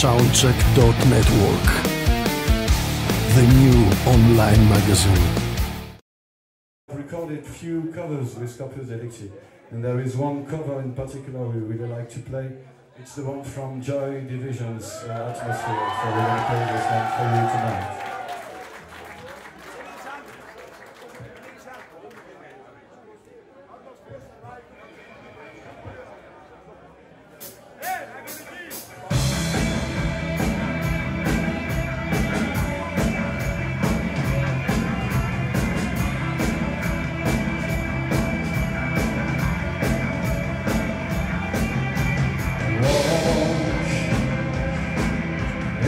Soundcheck.network, the new online magazine. I've recorded few covers with Corpus Delicti, and there is one cover in particular we really like to play. It's the one from Joy Division's uh, Atmosphere, so we're going to play this one for you tonight.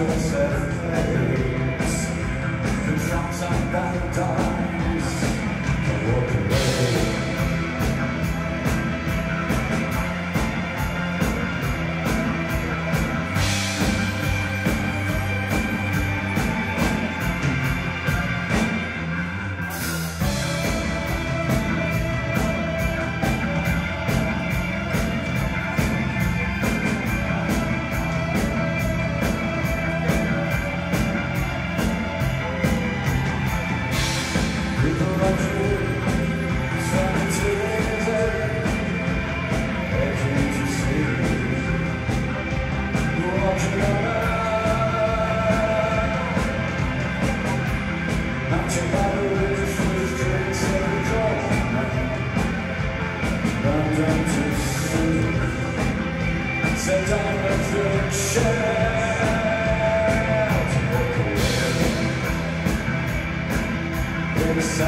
a mask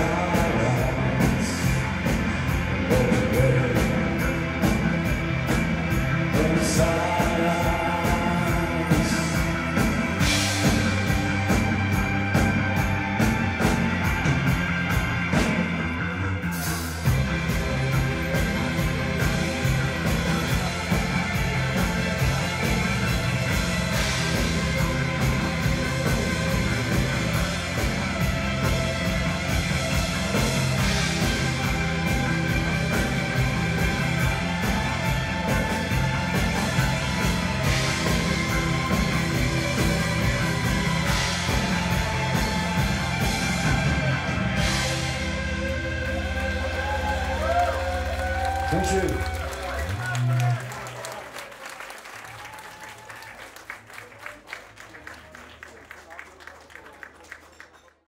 down